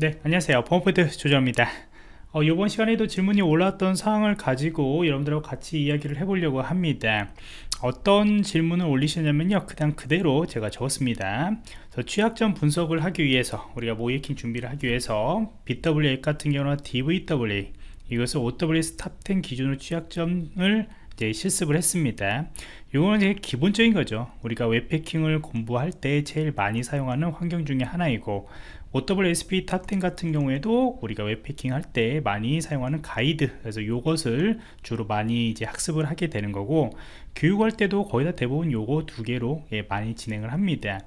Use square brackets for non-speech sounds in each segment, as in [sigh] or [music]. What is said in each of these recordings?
네 안녕하세요. 보안프로젝트 조정원입니다. 어, 이번 시간에도 질문이 올라왔던 사항을 가지고 여러분들하고 같이 이야기를 해보려고 합니다. 어떤 질문을 올리시냐면요. 그냥 그대로 제가 적었습니다. 취약점 분석을 하기 위해서 우리가 모의해킹 준비를 하기 위해서 BWA 같은 경우는 DVWA 이것을 OWS 탑10 기준으로 취약점을 이제 실습을 했습니다. 이거는 이제 기본적인 거죠. 우리가 웹해킹을 공부할 때 제일 많이 사용하는 환경 중에 하나이고 OWASP Top 10 같은 경우에도 우리가 웹해킹 할 때 많이 사용하는 가이드 그래서 이것을 주로 많이 이제 학습을 하게 되는 거고 교육할 때도 거의 다 대부분 요거 두 개로 예, 많이 진행을 합니다.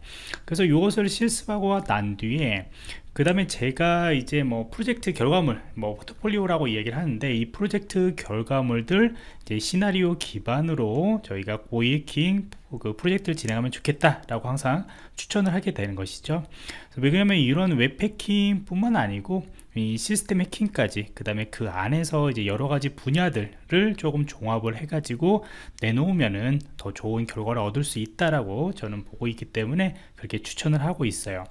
그래서 이것을 실습하고 난 뒤에 그 다음에 제가 이제 뭐 프로젝트 결과물 뭐 포트폴리오라고 얘기를 하는데 이 프로젝트 결과물들 이제 시나리오 기반으로 저희가 모의해킹 그 프로젝트를 진행하면 좋겠다 라고 항상 추천을 하게 되는 것이죠. 왜냐하면 이런 웹패킹 뿐만 아니고 이 시스템 해킹까지 그 다음에 그 안에서 이제 여러 가지 분야들을 조금 종합을 해 가지고 내놓으면은 더 좋은 결과를 얻을 수 있다라고 저는 보고 있기 때문에 그렇게 추천을 하고 있어요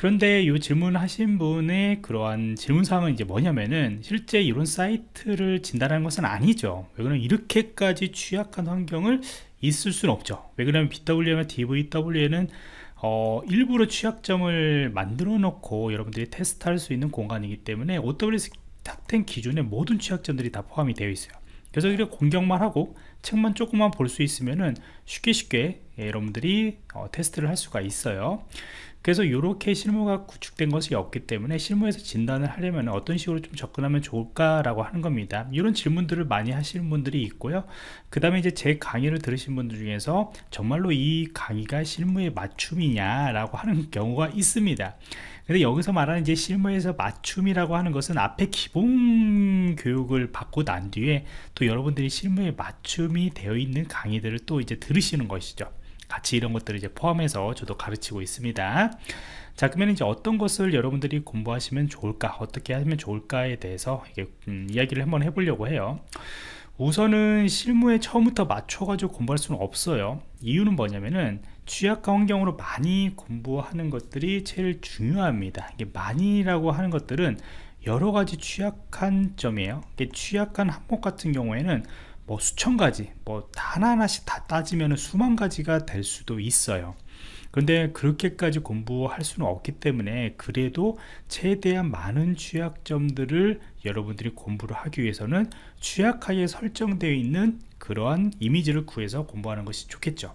그런데 이 질문 하신 분의 그러한 질문사항은 이제 뭐냐면은 실제 이런 사이트를 진단하는 것은 아니죠. 왜 그러면 이렇게까지 취약한 환경을 있을 수는 없죠. 왜 그러면 bWAPP이나 DVWA에는 어, 일부러 취약점을 만들어 놓고 여러분들이 테스트할 수 있는 공간이기 때문에 OWS 탑10 기준의 모든 취약점들이 다 포함이 되어 있어요. 그래서 이렇게 공격만 하고 책만 조금만 볼 수 있으면은 쉽게 쉽게 여러분들이 어, 테스트를 할 수가 있어요 그래서 이렇게 실무가 구축된 것이 없기 때문에 실무에서 진단을 하려면 어떤 식으로 좀 접근하면 좋을까라고 하는 겁니다. 이런 질문들을 많이 하시는 분들이 있고요. 그 다음에 이제 제 강의를 들으신 분들 중에서 정말로 이 강의가 실무에 맞춤이냐라고 하는 경우가 있습니다. 근데 여기서 말하는 이제 실무에서 맞춤이라고 하는 것은 앞에 기본 교육을 받고 난 뒤에 또 여러분들이 실무에 맞춤이 되어 있는 강의들을 또 이제 들으시는 것이죠. 같이 이런 것들을 이제 포함해서 저도 가르치고 있습니다. 자 그러면 이제 어떤 것을 여러분들이 공부하시면 좋을까? 어떻게 하면 좋을까에 대해서 이게 음, 이야기를 한번 해보려고 해요. 우선은 실무에 처음부터 맞춰가지고 공부할 수는 없어요. 이유는 뭐냐면은 취약한 환경으로 많이 공부하는 것들이 제일 중요합니다. 이게 많이라고 하는 것들은 여러 가지 취약한 점이에요. 취약한 항목 같은 경우에는 뭐 수천 가지 뭐 하나하나씩 다 따지면 수만 가지가 될 수도 있어요. 그런데 그렇게까지 공부할 수는 없기 때문에 그래도 최대한 많은 취약점들을 여러분들이 공부를 하기 위해서는 취약하게 설정되어 있는 그러한 이미지를 구해서 공부하는 것이 좋겠죠.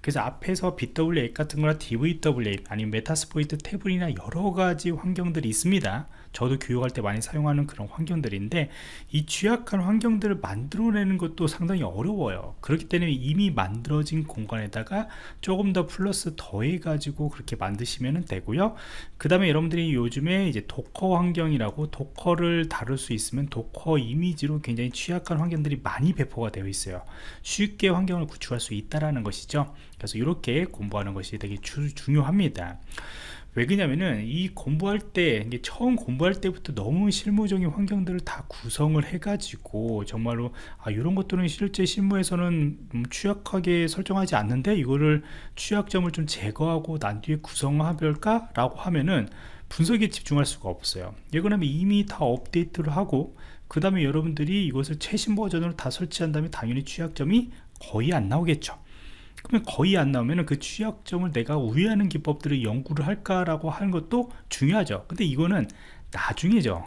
그래서 앞에서 bWAPP 같은 거나 DVWA 아니면 Metasploitable이나 여러 가지 환경들이 있습니다 저도 교육할 때 많이 사용하는 그런 환경들인데 이 취약한 환경들을 만들어내는 것도 상당히 어려워요. 그렇기 때문에 이미 만들어진 공간에다가 조금 더 플러스 더해 가지고 그렇게 만드시면 되고요. 그 다음에 여러분들이 요즘에 이제 Docker 환경이라고 Docker를 다룰 수 있으면 Docker 이미지로 굉장히 취약한 환경들이 많이 배포가 되어 있어요. 쉽게 환경을 구축할 수 있다라는 것이죠. 그래서 이렇게 공부하는 것이 되게 주, 중요합니다 왜 그러냐면은 이 공부할 때 처음 공부할 때부터 너무 실무적인 환경들을 다 구성을 해 가지고 정말로 아 이런 것들은 실제 실무에서는 음, 취약하게 설정하지 않는데 이거를 취약점을 좀 제거하고 난 뒤에 구성할까 라고 하면은 분석에 집중할 수가 없어요. 이거는 이미 다 업데이트를 하고 그 다음에 여러분들이 이것을 최신 버전으로 다 설치한 다음에 당연히 취약점이 거의 안 나오겠죠 그러면 거의 안 나오면 그 취약점을 내가 우회하는 기법들을 연구를 할까라고 하는 것도 중요하죠. 근데 이거는 나중이죠.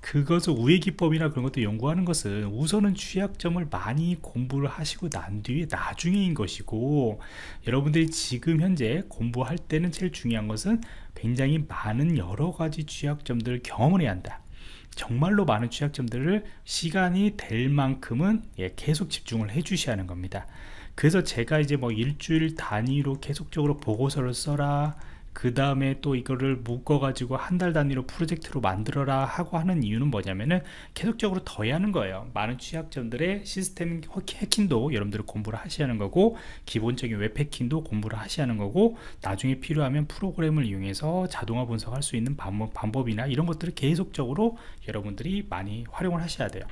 그것을 우회 기법이나 그런 것도 연구하는 것은 우선은 취약점을 많이 공부를 하시고 난 뒤에 나중에인 것이고 여러분들이 지금 현재 공부할 때는 제일 중요한 것은 굉장히 많은 여러 가지 취약점들을 경험을 해야 한다. 정말로 많은 취약점들을 시간이 될 만큼은 예, 계속 집중을 해 주셔야 하는 겁니다 그래서 제가 이제 뭐 일주일 단위로 계속적으로 보고서를 써라 그 다음에 또 이거를 묶어 가지고 한 달 단위로 프로젝트로 만들어라 하고 하는 이유는 뭐냐면은 계속적으로 더해야 하는 거예요. 많은 취약점들의 시스템 해킹도 여러분들이 공부를 하셔야 하는 거고 기본적인 웹 해킹도 공부를 하셔야 하는 거고 나중에 필요하면 프로그램을 이용해서 자동화 분석할 수 있는 방법, 방법이나 이런 것들을 계속적으로 여러분들이 많이 활용을 하셔야 돼요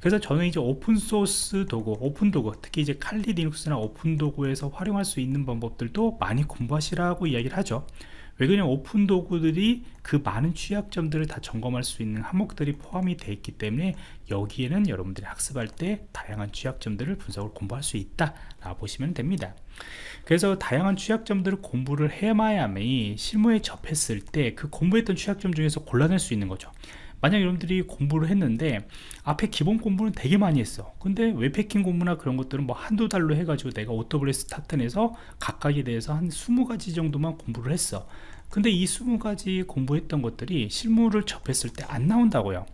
그래서 저는 이제 오픈소스 도구 오픈 도구 특히 이제 칼리 리눅스나 오픈 도구에서 활용할 수 있는 방법들도 많이 공부하시라고 이야기를 하죠. 왜 그냥 오픈 도구들이 그 많은 취약점들을 다 점검할 수 있는 항목들이 포함이 되어 있기 때문에 여기에는 여러분들이 학습할 때 다양한 취약점들을 분석을 공부할 수 있다 라고 보시면 됩니다. 그래서 다양한 취약점들을 공부를 해야만이 실무에 접했을 때 그 공부했던 취약점 중에서 골라낼 수 있는 거죠 만약 여러분들이 공부를 했는데 앞에 기본 공부는 되게 많이 했어. 근데 웹해킹 공부나 그런 것들은 뭐 한두 달로 해가지고 내가 OWS 탑10에서 각각에 대해서 한 20가지 정도만 공부를 했어. 근데 이 20가지 공부했던 것들이 실무를 접했을 때 안 나온다고요.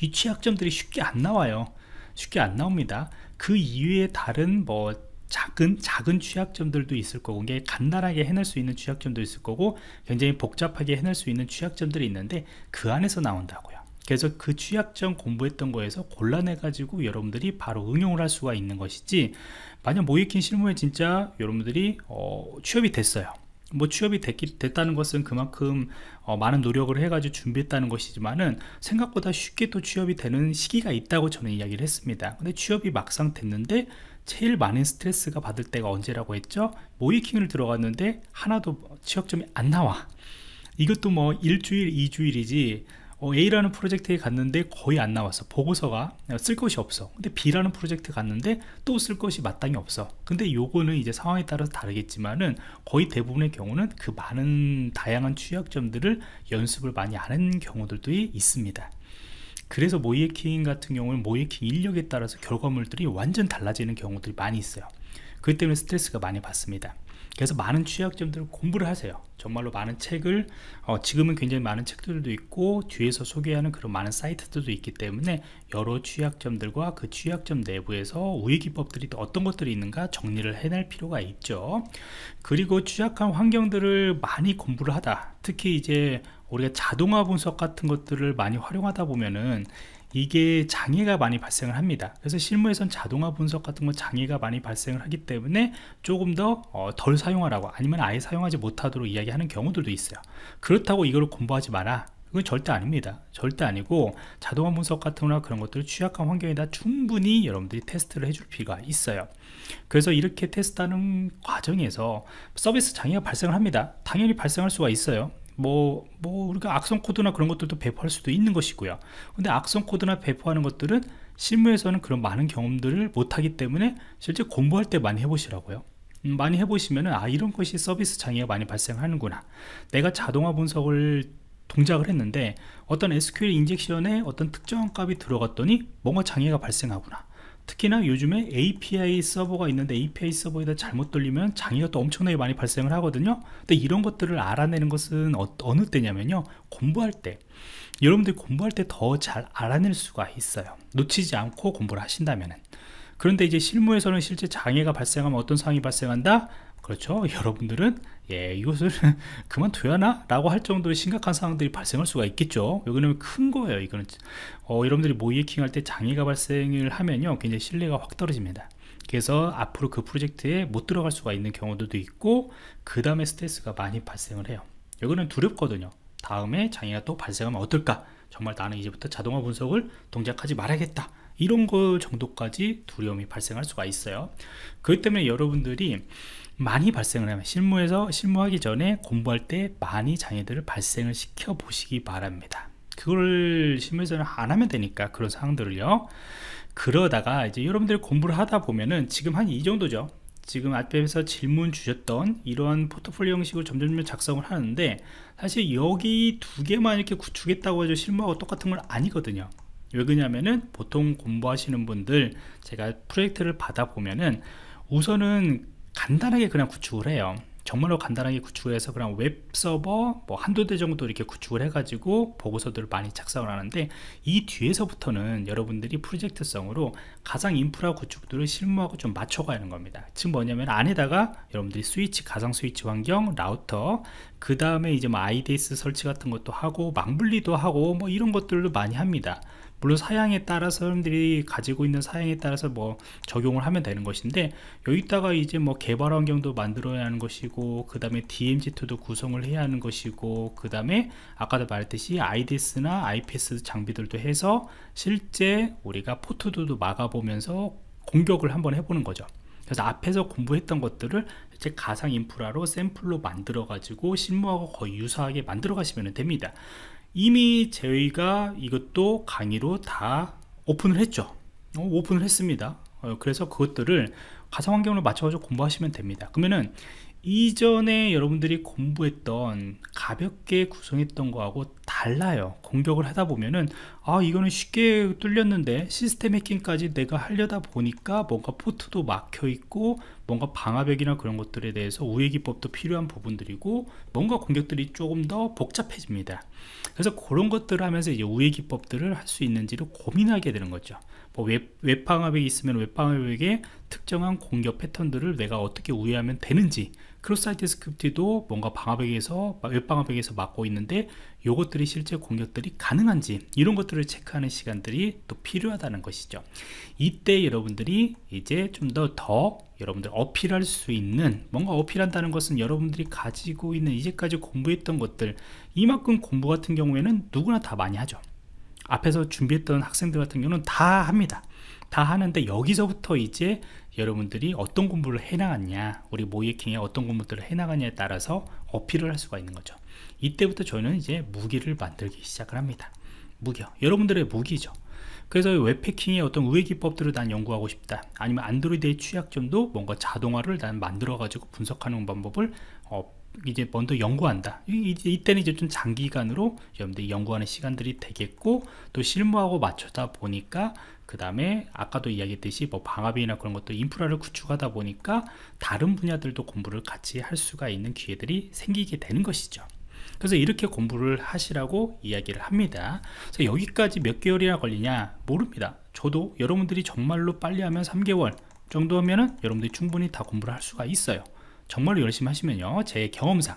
이 취약점들이 쉽게 안 나와요. 쉽게 안 나옵니다. 그 이외에 다른 뭐 작은 작은 취약점들도 있을 거고 이게 간단하게 해낼 수 있는 취약점도 있을 거고 굉장히 복잡하게 해낼 수 있는 취약점들이 있는데 그 안에서 나온다고요. 그래서 그 취약점 공부했던 거에서 골라내 가지고 여러분들이 바로 응용을 할 수가 있는 것이지 만약 모이킹 실무에 진짜 여러분들이 어, 취업이 됐어요. 뭐 취업이 됐기, 됐다는 것은 그만큼 어, 많은 노력을 해가지고 준비했다는 것이지만은 생각보다 쉽게 또 취업이 되는 시기가 있다고 저는 이야기를 했습니다. 근데 취업이 막상 됐는데 제일 많은 스트레스가 받을 때가 언제라고 했죠? 모이킹을 들어갔는데 하나도 취약점이 안 나와. 이것도 뭐 일주일 이주일이지. 어, A라는 프로젝트에 갔는데 거의 안 나왔어. 보고서가 쓸 것이 없어. 근데 B라는 프로젝트 갔는데 또 쓸 것이 마땅히 없어. 근데 요거는 이제 상황에 따라서 다르겠지만은 거의 대부분의 경우는 그 많은 다양한 취약점들을 연습을 많이 안 하는 경우들도 있습니다 그래서 모이에킹 같은 경우는 모이에킹 인력에 따라서 결과물들이 완전 달라지는 경우들이 많이 있어요. 그 때문에 스트레스가 많이 받습니다. 그래서 많은 취약점들을 공부를 하세요. 정말로 많은 책을 어, 지금은 굉장히 많은 책들도 있고 뒤에서 소개하는 그런 많은 사이트들도 있기 때문에 여러 취약점들과 그 취약점 내부에서 우회 기법들이 어떤 것들이 있는가 정리를 해낼 필요가 있죠. 그리고 취약한 환경들을 많이 공부를 하다. 특히 이제 우리가 자동화 분석 같은 것들을 많이 활용하다 보면은 이게 장애가 많이 발생을 합니다. 그래서 실무에선 자동화 분석 같은 건 장애가 많이 발생을 하기 때문에 조금 더덜 어, 사용하라고 아니면 아예 사용하지 못하도록 이야기하는 경우들도 있어요. 그렇다고 이걸 공부하지 마라. 그건 절대 아닙니다. 절대 아니고 자동화 분석 같은 거나 그런 것들을 취약한 환경에다 충분히 여러분들이 테스트를 해줄 필요가 있어요. 그래서 이렇게 테스트하는 과정에서 서비스 장애가 발생을 합니다. 당연히 발생할 수가 있어요 뭐, 뭐, 우리가 악성 코드나 그런 것들도 배포할 수도 있는 것이고요. 근데 악성 코드나 배포하는 것들은 실무에서는 그런 많은 경험들을 못하기 때문에 실제 공부할 때 많이 해보시라고요. 음, 많이 해보시면은, 아, 이런 것이 서비스 장애가 많이 발생하는구나. 내가 자동화 분석을 동작을 했는데 어떤 SQL 인젝션에 어떤 특정한 값이 들어갔더니 뭔가 장애가 발생하구나. 특히나 요즘에 API 서버가 있는데 API 서버에다 잘못 돌리면 장애가 또 엄청나게 많이 발생을 하거든요. 근데 이런 것들을 알아내는 것은 어, 느 때냐면요. 공부할 때. 여러분들이 공부할 때 더 잘 알아낼 수가 있어요. 놓치지 않고 공부를 하신다면 그런데 이제 실무에서는 실제 장애가 발생하면 어떤 상황이 발생한다 그렇죠? [laughs] 여러분들은 예 이것을 [laughs] 그만둬야 하나? 라고 할 정도로 심각한 상황들이 발생할 수가 있겠죠. 여기는 큰 거예요 이거는. 어, 여러분들이 모이킹 할 때 장애가 발생을 하면요 굉장히 신뢰가 확 떨어집니다. 그래서 앞으로 그 프로젝트에 못 들어갈 수가 있는 경우도 있고 그 다음에 스트레스가 많이 발생을 해요. 여기는 두렵거든요. 다음에 장애가 또 발생하면 어떨까? 정말 나는 이제부터 자동화 분석을 동작하지 말아야겠다. 이런 거 정도까지 두려움이 발생할 수가 있어요. 그렇기 때문에 여러분들이 많이 발생을 하면 실무에서 실무하기 전에 공부할 때 많이 장애들을 발생을 시켜 보시기 바랍니다. 그걸 실무에서는 안 하면 되니까 그런 상황들을요. 그러다가 이제 여러분들이 공부를 하다 보면은 지금 한 이 정도죠. 지금 앞에서 질문 주셨던 이러한 포트폴리오 형식으로 점점 작성을 하는데 사실 여기 두 개만 이렇게 구축했다고 해서 실무하고 똑같은 건 아니거든요. 왜 그러냐면은 보통 공부하시는 분들 제가 프로젝트를 받아 보면은 우선은 간단하게 그냥 구축을 해요. 정말로 간단하게 구축을 해서 그냥 웹 서버 뭐 한두 대 정도 이렇게 구축을 해 가지고 보고서들을 많이 작성을 하는데 이 뒤에서부터는 여러분들이 프로젝트성으로 가상 인프라 구축들을 실무하고 좀 맞춰가는 겁니다. 즉 뭐냐면 안에다가 여러분들이 스위치 가상 스위치 환경 라우터 그 다음에 이제 뭐 IDS 설치 같은 것도 하고 망분리도 하고 뭐 이런 것들도 많이 합니다 물론 사양에 따라서 사람들이 가지고 있는 사양에 따라서 뭐 적용을 하면 되는 것인데 여기다가 이제 뭐 개발 환경도 만들어야 하는 것이고 그 다음에 DMZ2도 구성을 해야 하는 것이고 그 다음에 아까도 말했듯이 IDS나 IPS 장비들도 해서 실제 우리가 포트도 막아보면서 공격을 한번 해보는 거죠. 그래서 앞에서 공부했던 것들을 이제 가상 인프라로 샘플로 만들어 가지고 실무하고 거의 유사하게 만들어 가시면 됩니다 이미 저희가 이것도 강의로 다 오픈을 했죠. 어, 오픈을 했습니다. 어, 그래서 그것들을 가상 환경으로 맞춰서 공부하시면 됩니다. 그러면은 이전에 여러분들이 공부했던 가볍게 구성했던 거하고 달라요. 공격을 하다 보면은 아 이거는 쉽게 뚫렸는데 시스템 해킹까지 내가 하려다 보니까 뭔가 포트도 막혀 있고 뭔가 방화벽이나 그런 것들에 대해서 우회 기법도 필요한 부분들이고 뭔가 공격들이 조금 더 복잡해집니다. 그래서 그런 것들을 하면서 이제 우회 기법들을 할 수 있는지를 고민하게 되는 거죠. 뭐 웹, 웹방화벽이 있으면 웹방화벽의 특정한 공격 패턴들을 내가 어떻게 우회하면 되는지 cross-site script도 뭔가 방화벽에서 웹방화벽에서 막고 있는데 요것들이 실제 공격들이 가능한지 이런 것들을 체크하는 시간들이 또 필요하다는 것이죠. 이때 여러분들이 이제 좀 더더 더 여러분들 어필할 수 있는 뭔가 어필한다는 것은 여러분들이 가지고 있는 이제까지 공부했던 것들 이만큼 공부 같은 경우에는 누구나 다 많이 하죠. 앞에서 준비했던 학생들 같은 경우는 다 합니다 다 하는데 여기서부터 이제 여러분들이 어떤 공부를 해나갔냐 우리 모이킹에 어떤 공부들을 해나가냐에 따라서 어필을 할 수가 있는 거죠. 이때부터 저는 이제 무기를 만들기 시작을 합니다. 무기요 여러분들의 무기죠. 그래서 웹패킹의 어떤 우회 기법들을 난 연구하고 싶다 아니면 안드로이드의 취약점도 뭔가 자동화를 난 만들어 가지고 분석하는 방법을 어, 이제 먼저 연구한다. 이, 이때는 이제 좀 장기간으로 여러분들이 연구하는 시간들이 되겠고 또 실무하고 맞추다 보니까 그 다음에 아까도 이야기했듯이 뭐 방화비나 그런 것도 인프라를 구축하다 보니까 다른 분야들도 공부를 같이 할 수가 있는 기회들이 생기게 되는 것이죠. 그래서 이렇게 공부를 하시라고 이야기를 합니다. 그래서 여기까지 몇 개월이나 걸리냐 모릅니다. 저도 여러분들이 정말로 빨리 하면 3개월 정도 하면은 여러분들이 충분히 다 공부를 할 수가 있어요. 정말로 열심히 하시면요. 제 경험상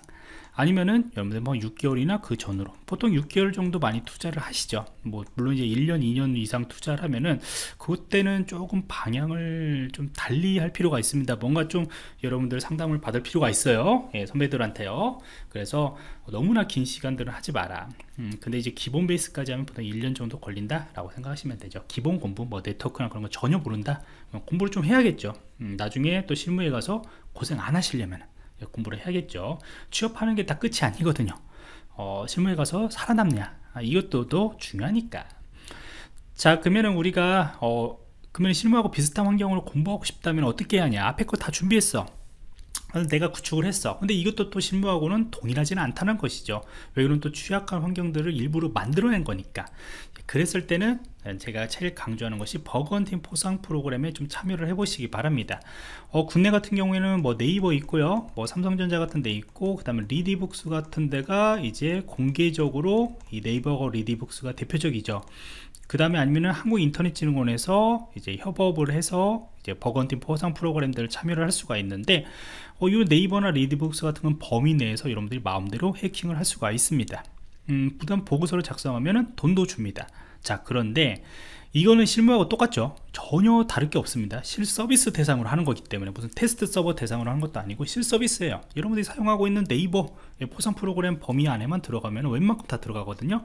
아니면은 여러분들 뭐 6개월이나 그 전으로. 보통 6개월 정도 많이 투자를 하시죠. 뭐 물론 이제 1년 2년 이상 투자를 하면은 그때는 조금 방향을 좀 달리 할 필요가 있습니다. 뭔가 좀 여러분들 상담을 받을 필요가 있어요. 예, 선배들한테요. 그래서 너무나 긴 시간들은 하지 마라. 음, 근데 이제 기본 베이스까지 하면 보통 1년 정도 걸린다 라고 생각하시면 되죠. 기본 공부 뭐 네트워크나 그런 거 전혀 모른다. 공부를 좀 해야겠죠. 음, 나중에 또 실무에 가서 고생 안 하시려면 공부를 해야겠죠. 취업하는 게 다 끝이 아니거든요. 어, 실무에 가서 살아남냐. 아, 이것도 또 중요하니까. 자 그러면은 우리가 어, 그러면 실무하고 비슷한 환경으로 공부하고 싶다면 어떻게 하냐? 앞에 거 다 준비했어. 내가 구축을 했어. 근데 이것도 또 실무하고는 동일하지는 않다는 것이죠. 왜 그런 또 취약한 환경들을 일부러 만들어낸 거니까 그랬을 때는 제가 제일 강조하는 것이 bug hunting 포상 프로그램에 좀 참여를 해 보시기 바랍니다. 어, 국내 같은 경우에는 뭐 네이버 있고요 뭐 삼성전자 같은 데 있고 그 다음에 리디북스 같은 데가 이제 공개적으로 이 네이버가 리디북스가 대표적이죠. 그 다음에 아니면은 한국인터넷진흥원에서 이제 협업을 해서 이제 bug hunting 포상 프로그램들을 참여를 할 수가 있는데 어, 이 네이버나 리디북스 같은 건 범위 내에서 여러분들이 마음대로 해킹을 할 수가 있습니다 음, 부담 보고서를 작성하면 돈도 줍니다. 자 그런데 이거는 실무하고 똑같죠. 전혀 다를 게 없습니다. 실서비스 대상으로 하는 거기 때문에 무슨 테스트 서버 대상으로 하는 것도 아니고 실서비스예요. 여러분들이 사용하고 있는 네이버 포상 프로그램 범위 안에만 들어가면 웬만큼 다 들어가거든요.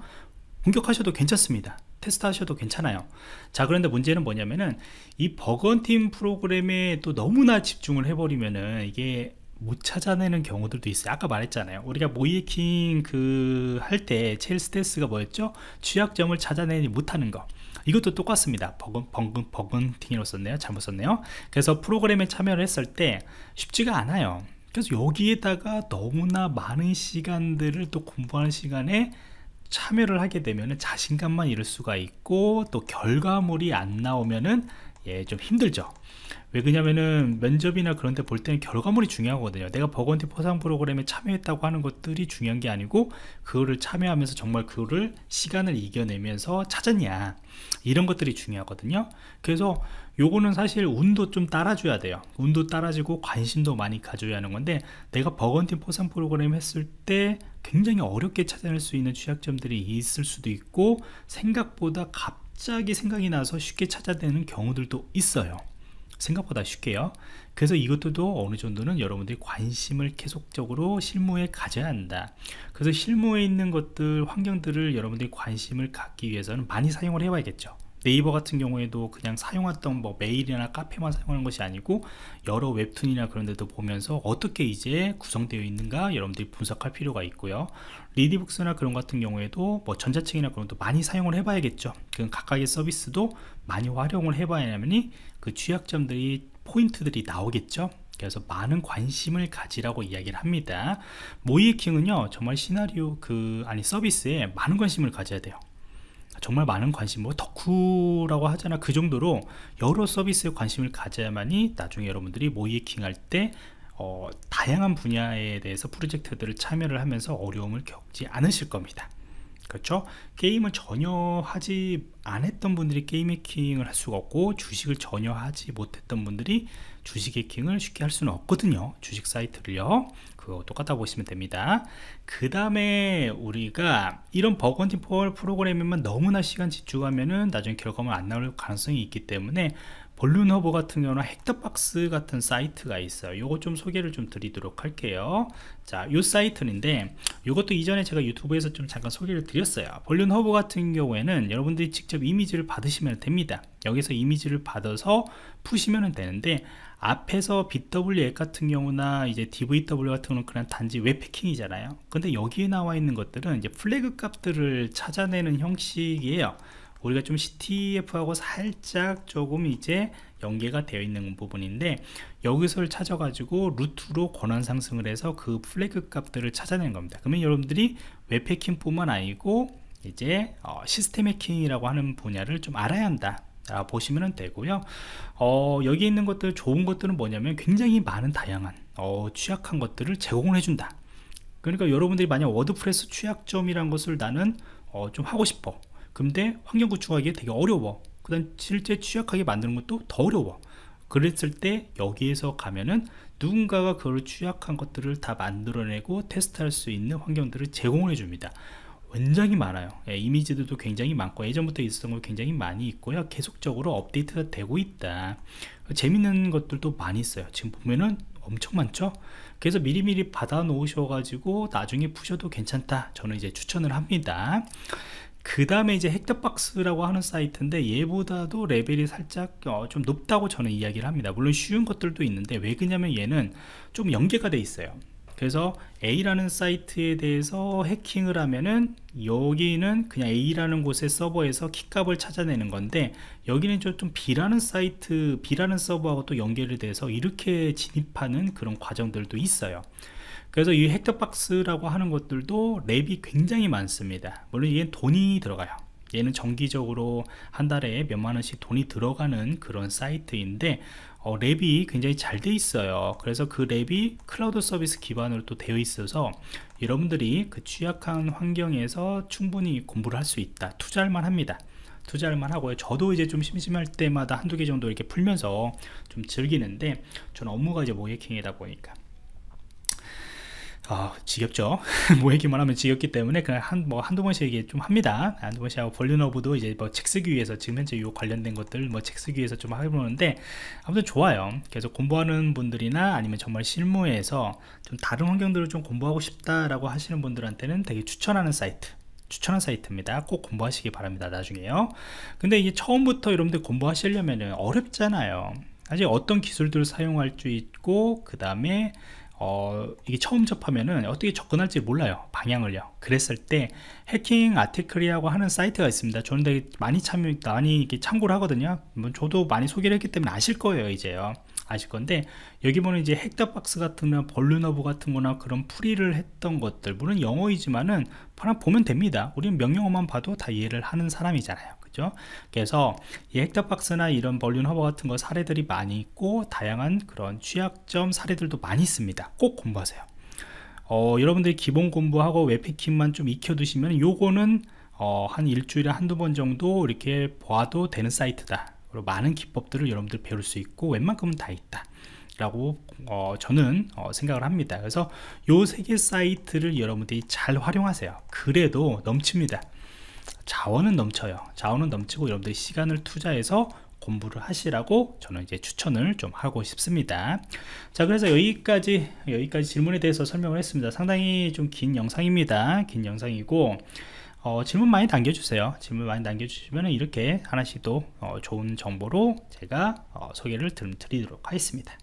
공격하셔도 괜찮습니다. 테스트 하셔도 괜찮아요. 자 그런데 문제는 뭐냐면은 이 bug hunting 프로그램에 또 너무나 집중을 해버리면은 이게 못 찾아내는 경우들도 있어요. 아까 말했잖아요. 우리가 모의해킹 그 할 때 제일 스트레스가 뭐였죠? 취약점을 찾아내지 못하는 거. 이것도 똑같습니다. 버건, 버건, 버건팅이로 썼네요. 잘못 썼네요. 그래서 프로그램에 참여를 했을 때 쉽지가 않아요. 그래서 여기에다가 너무나 많은 시간들을 또 공부하는 시간에 참여를 하게 되면 자신감만 잃을 수가 있고 또 결과물이 안 나오면은 예, 좀 힘들죠. 왜 그러냐면은 면접이나 그런 데 볼 때는 결과물이 중요하거든요. 내가 버건티 포상 프로그램에 참여했다고 하는 것들이 중요한 게 아니고 그거를 참여하면서 정말 그거를 시간을 이겨내면서 찾았냐. 이런 것들이 중요하거든요. 그래서 요거는 사실 운도 좀 따라줘야 돼요. 운도 따라지고 관심도 많이 가져야 하는 건데 내가 버건팀 포상 프로그램 했을 때 굉장히 어렵게 찾아낼 수 있는 취약점들이 있을 수도 있고 생각보다 갑 자기 생각이 나서 쉽게 찾아내는 경우들도 있어요. 생각보다 쉽게요. 그래서 이것들도 어느 정도는 여러분들이 관심을 계속적으로 실무에 가져야 한다. 그래서 실무에 있는 것들 환경들을 여러분들이 관심을 갖기 위해서는 많이 사용을 해 봐야겠죠 네이버 같은 경우에도 그냥 사용했던 뭐 메일이나 카페만 사용하는 것이 아니고 여러 웹툰이나 그런 데도 보면서 어떻게 이제 구성되어 있는가 여러분들이 분석할 필요가 있고요. 리디북스나 그런 같은 경우에도 뭐 전자책이나 그런 것도 많이 사용을 해봐야겠죠. 그 각각의 서비스도 많이 활용을 해봐야만이 그 취약점들이 포인트들이 나오겠죠. 그래서 많은 관심을 가지라고 이야기를 합니다. 모이킹은요 정말 시나리오 그 아니 서비스에 많은 관심을 가져야 돼요 정말 많은 관심 뭐 덕후라고 하잖아. 그 정도로 여러 서비스에 관심을 가져야만이 나중에 여러분들이 모이킹 할 때 어, 다양한 분야에 대해서 프로젝트들을 참여를 하면서 어려움을 겪지 않으실 겁니다 그렇죠? 게임을 전혀 하지 않았던 분들이 게임 해킹을 할 수가 없고 주식을 전혀 하지 못했던 분들이 주식 해킹을 쉽게 할 수는 없거든요. 주식 사이트를요. 그거 똑같다 보시면 됩니다. 그 다음에 우리가 이런 버건티 폴 프로그램에만 너무나 시간 집중하면은 나중에 결과물 안 나올 가능성이 있기 때문에 VulnHub 같은 경우는 Hack The Box 같은 사이트가 있어요. 요거 좀 소개를 좀 드리도록 할게요. 자요 사이트인데 이것도 이전에 제가 유튜브에서 좀 잠깐 소개를 드렸어요. VulnHub 같은 경우에는 여러분들이 직접 이미지를 받으시면 됩니다. 여기서 이미지를 받아서 푸시면 되는데 앞에서 bWAPP 같은 경우나 이제 DVWA 같은 경우는 그냥 단지 웹 해킹이잖아요. 근데 여기에 나와 있는 것들은 이제 flag 값들을 찾아내는 형식이에요 우리가 좀 CTF하고 살짝 조금 이제 연계가 되어 있는 부분인데 여기서 찾아가지고 root로 권한 상승을 해서 그 flag 값들을 찾아내는 겁니다. 그러면 여러분들이 웹해킹 뿐만 아니고 이제 어, 시스템 해킹이라고 하는 분야를 좀 알아야 한다. 자, 보시면 되고요. 어, 여기 있는 것들 좋은 것들은 뭐냐면 굉장히 많은 다양한 어, 취약한 것들을 제공을 해준다. 그러니까 여러분들이 만약 WordPress 취약점이란 것을 나는 어, 좀 하고 싶어 근데 환경 구축하기 되게 어려워. 그 다음 실제 취약하게 만드는 것도 더 어려워. 그랬을 때 여기에서 가면은 누군가가 그걸 취약한 것들을 다 만들어내고 테스트할 수 있는 환경들을 제공해 줍니다. 굉장히 많아요. 예, 이미지들도 굉장히 많고 예전부터 있었던 거 굉장히 많이 있고요. 계속적으로 업데이트가 되고 있다. 재밌는 것들도 많이 있어요. 지금 보면은 엄청 많죠? 그래서 미리미리 받아 놓으셔 가지고 나중에 푸셔도 괜찮다. 저는 이제 추천을 합니다 그 다음에 이제 헥터박스라고 하는 사이트인데 얘보다도 레벨이 살짝 어, 좀 높다고 저는 이야기를 합니다. 물론 쉬운 것들도 있는데 왜 그냐면 얘는 좀 연계가 돼 있어요. 그래서 A라는 사이트에 대해서 해킹을 하면은 여기는 그냥 A라는 곳의 서버에서 키값을 찾아내는 건데 여기는 좀 B라는 사이트 B라는 서버하고 또 연결이 돼서 이렇게 진입하는 그런 과정들도 있어요 그래서 이 Hack The Box라고 하는 것들도 lab이 굉장히 많습니다. 물론 이게 돈이 들어가요. 얘는 정기적으로 한 달에 몇만 원씩 돈이 들어가는 그런 사이트인데 어, lab이 굉장히 잘 돼 있어요. 그래서 그 lab이 클라우드 서비스 기반으로 또 되어 있어서 여러분들이 그 취약한 환경에서 충분히 공부를 할 수 있다. 투자할 만 합니다. 투자할 만 하고요. 저도 이제 좀 심심할 때마다 한두 개 정도 이렇게 풀면서 좀 즐기는데 저는 업무가 이제 모해킹이다 보니까 아, 지겹죠. [laughs] 뭐 얘기만 하면 지겹기 때문에 그냥 한, 뭐 한두 번씩 얘기 좀 합니다. 한두 번씩 하고 볼륨너브도 이제 뭐 책 쓰기 위해서 지금 현재 요 관련된 것들 뭐 책 쓰기 위해서 좀 해보는데 아무튼 좋아요. 그래서 공부하는 분들이나 아니면 정말 실무에서 좀 다른 환경들을 좀 공부하고 싶다라고 하시는 분들한테는 되게 추천하는 사이트. 추천한 사이트입니다. 꼭 공부하시기 바랍니다. 나중에요. 근데 이게 처음부터 여러분들 공부하시려면 어렵잖아요. 아직 어떤 기술들을 사용할 수 있고 그 다음에 어, 이게 처음 접하면은 어떻게 접근할지 몰라요 방향을요. 그랬을 때 해킹 아티클이라고 하는 사이트가 있습니다. 저는 되게 많이 참여 많이 이렇게 참고를 하거든요. 뭐 저도 많이 소개를 했기 때문에 아실 거예요 이제요. 아실 건데 여기 보면 이제 헥터박스 같은 거나 벌루너브 같은 거나 그런 풀이를 했던 것들 물론 영어이지만은 그냥 보면 됩니다. 우리는 명령어만 봐도 다 이해를 하는 사람이잖아요 있죠. 그래서 이 헥터박스나 이런 벌륜 허버 같은 거 사례들이 많이 있고 다양한 그런 취약점 사례들도 많이 있습니다. 꼭 공부하세요. 어, 여러분들이 기본 공부하고 웹패킹만 좀 익혀두시면 요거는 어, 한 일주일에 한두 번 정도 이렇게 봐도 되는 사이트다. 그리고 많은 기법들을 여러분들 배울 수 있고 웬만큼은 다 있다. 라고 어, 저는 어, 생각을 합니다. 그래서 요 세 개 사이트를 여러분들이 잘 활용하세요. 그래도 넘칩니다 자원은 넘쳐요. 자원은 넘치고 여러분들이 시간을 투자해서 공부를 하시라고 저는 이제 추천을 좀 하고 싶습니다. 자 그래서 여기까지 여기까지 질문에 대해서 설명을 했습니다. 상당히 좀 긴 영상입니다. 긴 영상이고 어, 질문 많이 남겨주세요. 질문 많이 남겨주시면 이렇게 하나씩 또 어, 좋은 정보로 제가 어, 소개를 드리도록 하겠습니다